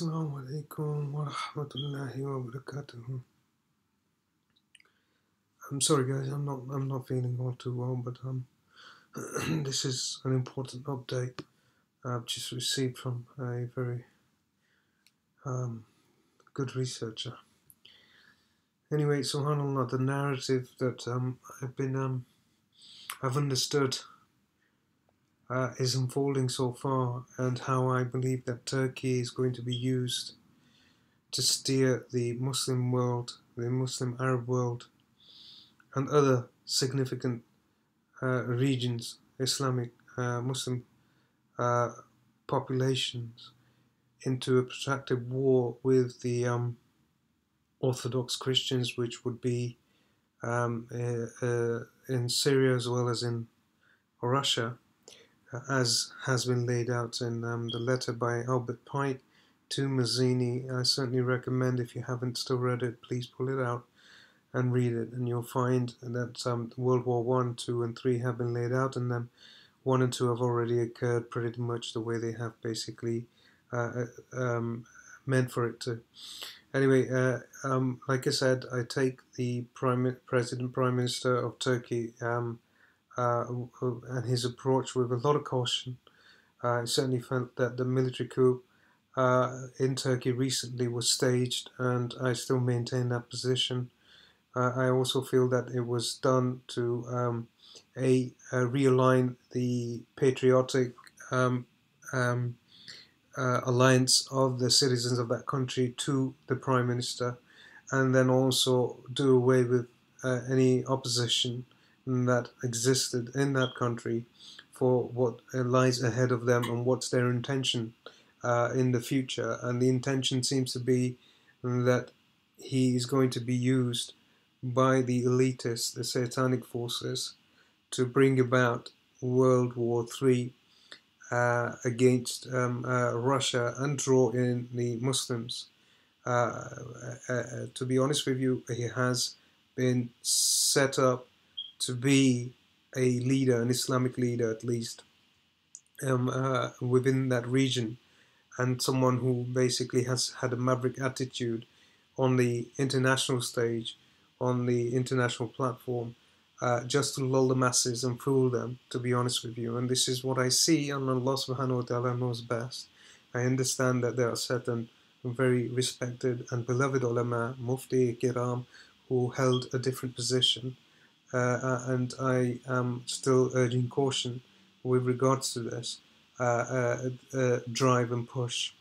Assalamu alaikum wa rahmatullahi wa barakatuh. I'm sorry guys, I'm not I'm not feeling all too well, but um this is an important update I've just received from a very um good researcher. Anyway, subhanAllah, the narrative that um I've been um I've understood uh, is unfolding so far and how I believe that Turkey is going to be used to steer the Muslim world, the Muslim Arab world, and other significant uh, regions, Islamic uh, Muslim uh, populations, into a protracted war with the um, Orthodox Christians, which would be um, uh, uh, in Syria as well as in Russia as has been laid out in um, the letter by Albert Pike to Mazzini. I certainly recommend, if you haven't still read it, please pull it out and read it, and you'll find that um, World War One, Two, and Three have been laid out, and then one and two have already occurred pretty much the way they have basically uh, uh um, meant for it to. Anyway, uh, um, like I said, I take the Prime President, Prime Minister of Turkey. Um, uh, and his approach with a lot of caution. Uh, I certainly felt that the military coup uh, in Turkey recently was staged, and I still maintain that position. Uh, I also feel that it was done to um, a, realign the patriotic um, um, uh, alliance of the citizens of that country to the prime minister, and then also do away with uh, any opposition that existed in that country for what lies ahead of them and what's their intention uh, in the future. And the intention seems to be that he is going to be used by the elitists, the satanic forces, to bring about World War III uh, against um, uh, Russia and draw in the Muslims. Uh, uh, uh, to be honest with you, he has been set up to be a leader, an Islamic leader at least, um, uh, within that region, and someone who basically has had a maverick attitude on the international stage, on the international platform, uh, just to lull the masses and fool them, to be honest with you. And this is what I see, and Allah subhanahu wa ta'ala knows best. I understand that there are certain very respected and beloved ulama, mufti, kiram, who held a different position and I am still urging caution with regards to this uh, drive and push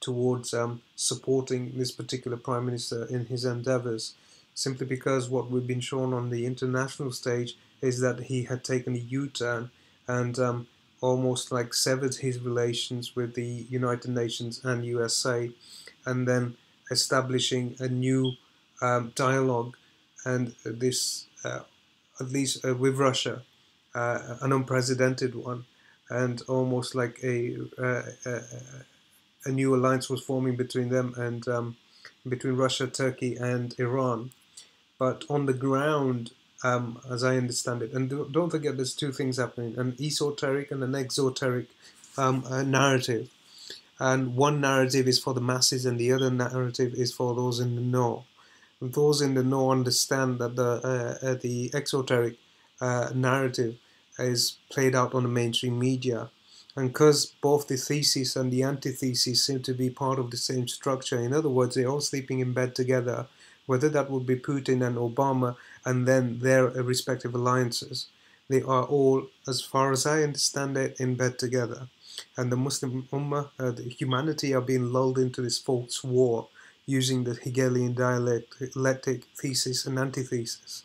towards um, supporting this particular Prime Minister in his endeavours, simply because what we've been shown on the international stage is that he had taken a U-turn and um, almost like severed his relations with the United Nations and USA, and then establishing a new um, dialogue. And this uh, at least uh, with Russia, uh, an unprecedented one, and almost like a, uh, a, new alliance was forming between them and um, between Russia, Turkey, and Iran. But on the ground, um, as I understand it, and don't forget there's two things happening: an esoteric and an exoteric um, narrative. And one narrative is for the masses, and the other narrative is for those in the know those in the know understand that the uh, uh, the exoteric uh, narrative is played out on the mainstream media. And because both the thesis and the antithesis seem to be part of the same structure, in other words, they're all sleeping in bed together, whether that would be Putin and Obama and then their respective alliances, they are all, as far as I understand it, in bed together. And the Muslim Ummah, uh, the humanity, are being lulled into this false war using the Hegelian dialectic thesis and antithesis.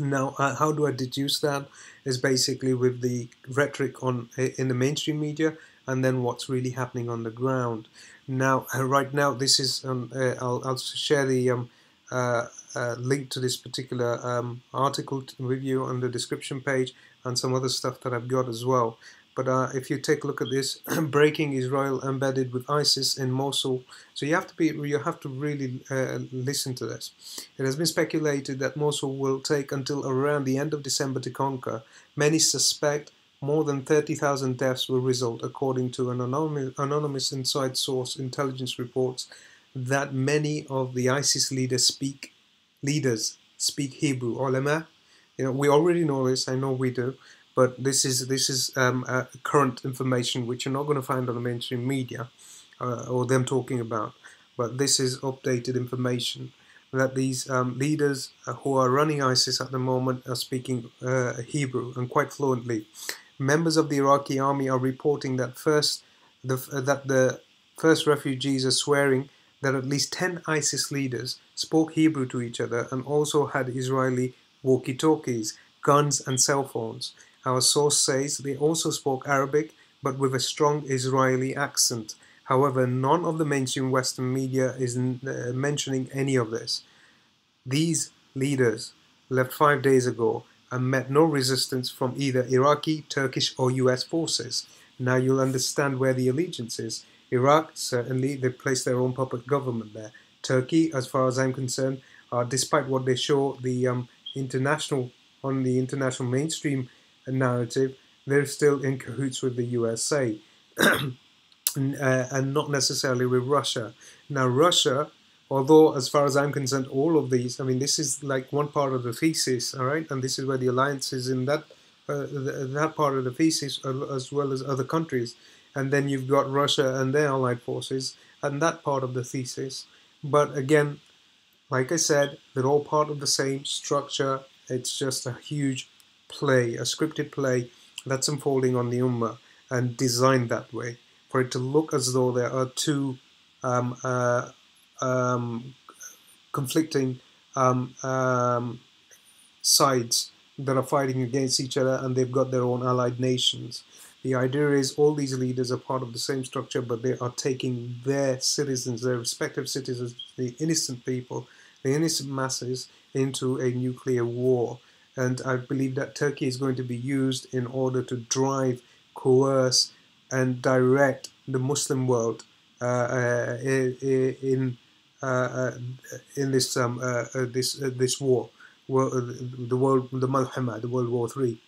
Now, uh, how do I deduce that? Is basically with the rhetoric on in the mainstream media, and then what's really happening on the ground. Now, uh, right now, this is um, uh, I'll, I'll share the um, uh, uh, link to this particular um, article with you on the description page, and some other stuff that I've got as well. But uh, if you take a look at this, breaking Israel embedded with ISIS in Mosul. So you have to be, you have to really uh, listen to this. It has been speculated that Mosul will take until around the end of December to conquer. Many suspect more than 30,000 deaths will result, according to an anonymous, anonymous inside source intelligence reports that many of the ISIS leaders speak leaders speak Hebrew. Ulama, you know, we already know this. I know we do, but this is this is um, uh, current information which you're not going to find on the mainstream media uh, or them talking about. But this is updated information that these um, leaders who are running ISIS at the moment are speaking uh, Hebrew and quite fluently. Members of the Iraqi army are reporting that first the, that the first refugees are swearing that at least 10 ISIS leaders spoke Hebrew to each other and also had Israeli walkie talkies, guns, and cell phones. Our source says they also spoke Arabic but with a strong Israeli accent. However, none of the mainstream Western media is uh, mentioning any of this. These leaders left five days ago and met no resistance from either Iraqi, Turkish, or US forces. Now you'll understand where the allegiance is. Iraq, certainly, they placed their own puppet government there. Turkey, as far as I'm concerned, uh, despite what they show the um, international on the international mainstream narrative, they're still in cahoots with the USA, and, uh, and not necessarily with Russia. Now, Russia, although as far as I'm concerned, all of these, I mean, this is like one part of the thesis, all right, and this is where the alliance is in that uh, that part of the thesis, as well as other countries and then you've got Russia and their allied forces, and that part of the thesis. But again, like I said, they're all part of the same structure. It's just a huge play, a scripted play that's unfolding on the Ummah and designed that way for it to look as though there are two um, uh, um, conflicting um, um sides that are fighting against each other and they've got their own allied nations. The idea is all these leaders are part of the same structure, but they are taking their citizens, their respective citizens, the innocent people, the innocent masses, into a nuclear war. And I believe that Turkey is going to be used in order to drive, coerce, and direct the Muslim world uh, uh, in uh, uh, in this um, uh, this this war, the world, the Malhama, the World War Three.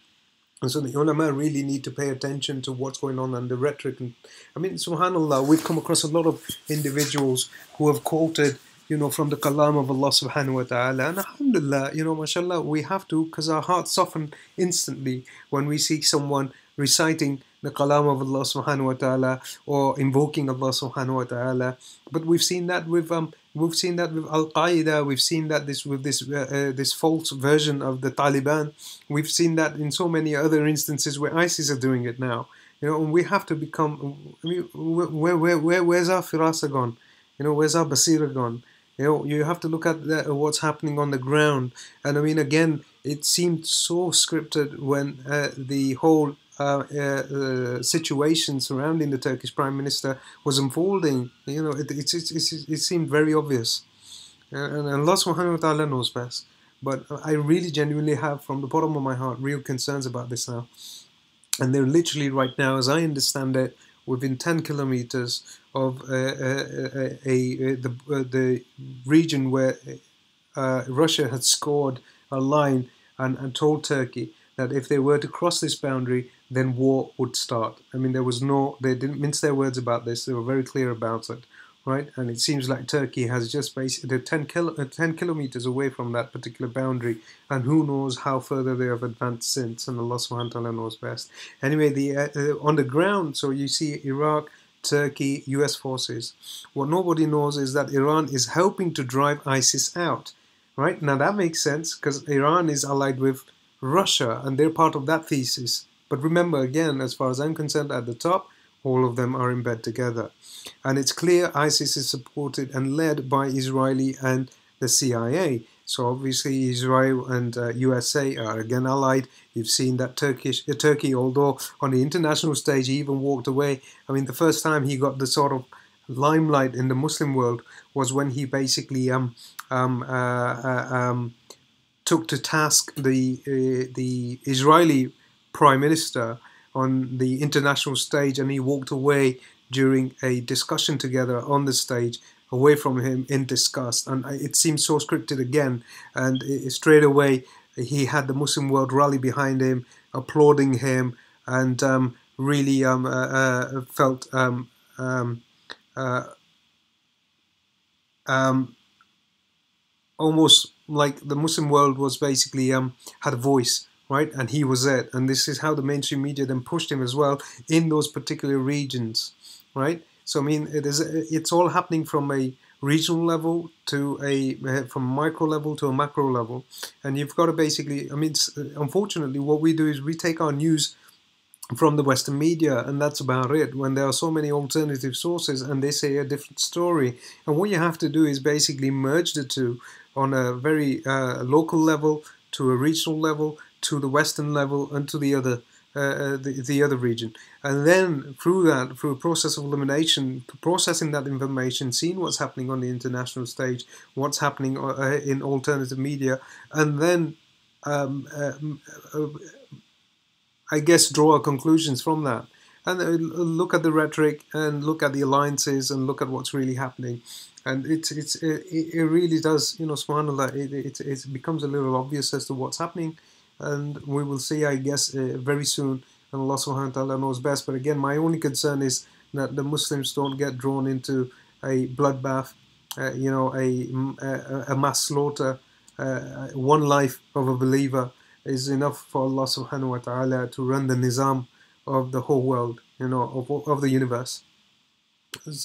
And so the ulama really need to pay attention to what's going on and the rhetoric. And I mean, subhanAllah, we've come across a lot of individuals who have quoted, you know, from the kalam of Allah subhanahu wa ta'ala. And alhamdulillah, you know, mashallah, we have to because our hearts soften instantly when we see someone reciting the kalam of Allah subhanahu wa ta'ala or invoking Allah subhanahu wa ta'ala. But we've seen that with um, we've seen that with Al Qaeda. We've seen that this with this uh, uh, this false version of the Taliban. We've seen that in so many other instances where ISIS are doing it now. You know, we have to become. I mean, where where where where's our firasa gone? You know, where's our basira gone? You know, you have to look at the, what's happening on the ground. And I mean, again, it seemed so scripted when uh, the whole uh, uh, uh, situation surrounding the Turkish Prime Minister was unfolding. You know, it, it, it, it seemed very obvious. and Allah subhanahu wa ta'ala knows best. But I really genuinely have, from the bottom of my heart, real concerns about this now. And they're literally right now, as I understand it, within 10 kilometers of uh, a, a, the, uh, the region where uh, Russia had scored a line and, and told Turkey that if they were to cross this boundary, then war would start. I mean, there was no, they didn't mince their words about this. They were very clear about it, right? And it seems like Turkey has just basically, they're 10, kilo, uh, 10 kilometers away from that particular boundary, and who knows how further they have advanced since, and Allah subhanahu wa ta'ala knows best. Anyway, the uh, uh, on the ground, so you see Iraq, Turkey, US forces. What nobody knows is that Iran is helping to drive ISIS out, right? Now that makes sense because Iran is allied with Russia, and they're part of that thesis but remember, again, as far as I'm concerned, at the top, all of them are in bed together. And it's clear ISIS is supported and led by Israeli and the CIA. So obviously Israel and uh, USA are again allied. You've seen that Turkish uh, Turkey, although on the international stage he even walked away. I mean, the first time he got the sort of limelight in the Muslim world was when he basically um, um, uh, uh, um, took to task the uh, the Israeli prime minister on the international stage and he walked away during a discussion together on the stage away from him in disgust. And it seemed so scripted again and straight away he had the muslim world rally behind him applauding him and um, really um, uh, uh, felt um, um, uh, um, almost like the Muslim world was basically um, had a voice, right? And he was it. And this is how the mainstream media then pushed him as well in those particular regions, right? So I mean, it is it's all happening from a regional level to a uh, from micro level to a macro level, and you've got to basically. I mean, unfortunately, what we do is we take our news from the Western media, and that's about it. When there are so many alternative sources and they say a different story, and what you have to do is basically merge the two on a very uh, local level to a regional level to the Western level and to the other uh, uh, the, the other region. And then through that, through a process of elimination, processing that information, seeing what's happening on the international stage, what's happening uh, in alternative media, and then um, uh, uh I guess draw conclusions from that. And uh, look at the rhetoric and look at the alliances and look at what's really happening. And it's it's it, it really does you know subhanallah it, it, it becomes a little obvious as to what's happening and we will see, I guess, uh, very soon. And Allah subhanahu wa ta'ala knows best. But again, my only concern is that the Muslims don't get drawn into a bloodbath, uh, you know, a, a, a mass slaughter. Uh, one life of a believer is enough for Allah subhanahu wa ta'ala to run the nizam of the whole world, you know, of, of the universe.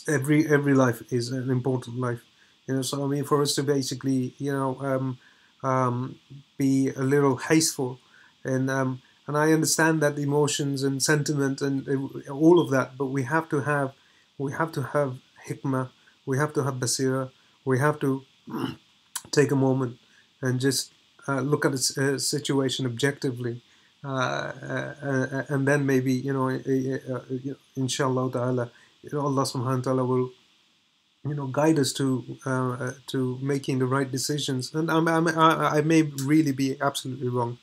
Every every life is an important life, you know. So I mean, for us to basically, you know, um, um, be a little hasteful, and um, and I understand that emotions and sentiment and all of that, but we have to have we have to have hikmah, we have to have basira, we have to take a moment and just uh, look at the uh, situation objectively. Uh, uh, uh, and then maybe you know, inshallah ta'ala, you know, Allah subhanahu wa ta'ala will you know guide us to uh, uh, to making the right decisions. And I'm, I'm, i may really be absolutely wrong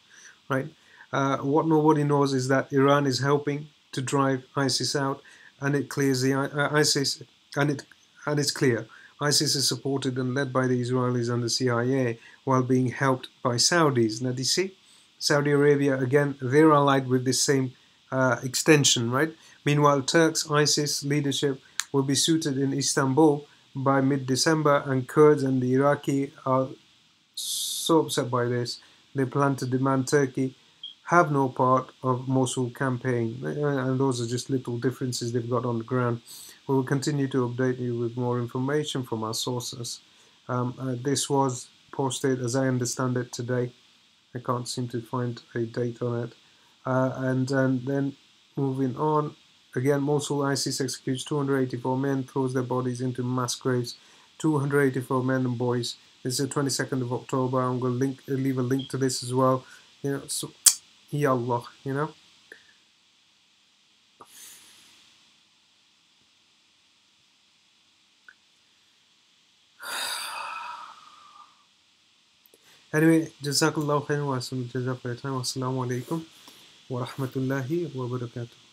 right? Uh, what nobody knows is that Iran is helping to drive ISIS out and it clears the uh, ISIS and it and it's clear. ISIS is supported and led by the Israelis and the CIA while being helped by Saudis. Now do you see? Saudi Arabia again they're allied with this same uh, extension right? Meanwhile Turks ISIS leadership will be suited in Istanbul by mid-December and Kurds and the Iraqi are so upset by this they plan to demand Turkey have no part of Mosul campaign and those are just little differences they've got on the ground. We will continue to update you with more information from our sources. Um, uh, this was posted as I understand it today. I can't seem to find a date on it. Uh, and, and then moving on, Again, Mosul ISIS executes 284 men, throws their bodies into mass graves. 284 men and boys. This is the 22nd of October. I'm going to link, leave a link to this as well. You know, so, Ya Allah, you know. Anyway, Jazakallah khairan wa jazakallah your time. Assalamu alaikum wa rahmatullahi wa barakatuh.